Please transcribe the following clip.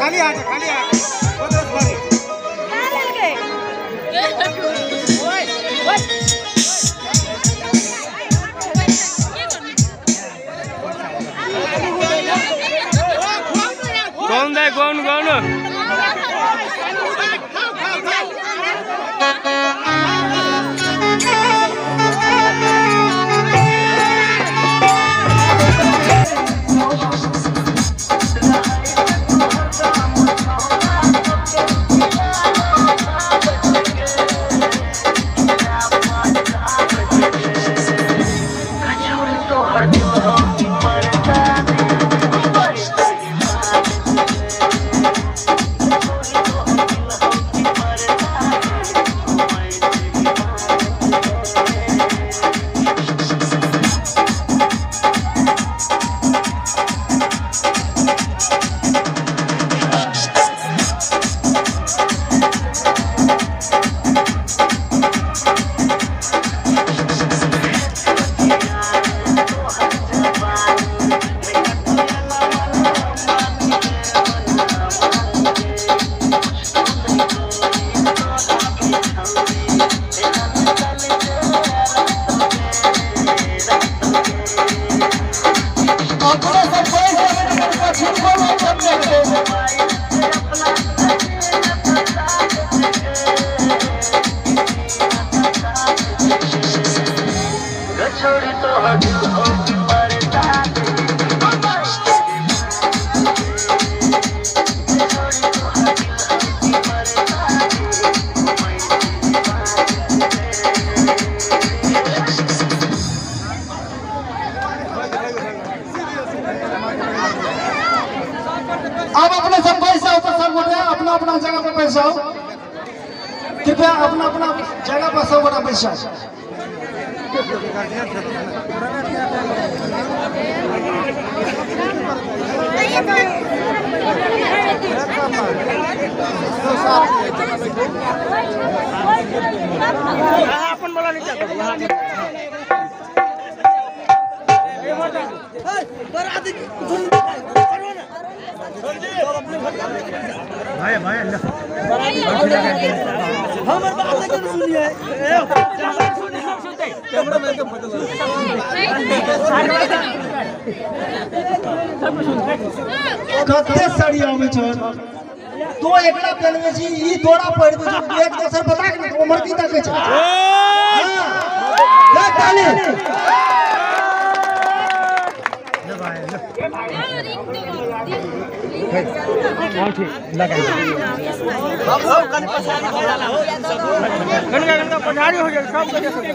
看厉害就看厉害 अब अपने सब पैसा ऊपर सब बोले अपना अपना जगह पर पैसा हो कृपया अपना अपना जगह पर सब बड़ा पैसा अपन बोला नहीं चाहता कते सड़िया में छ तो एकरा पहनवे छी ई तोरा पहिरवे छी एक दोसर बता के उमर की तक छै हाँ। ले ताली गनगा गंगा पठारी हो। जाए सब सब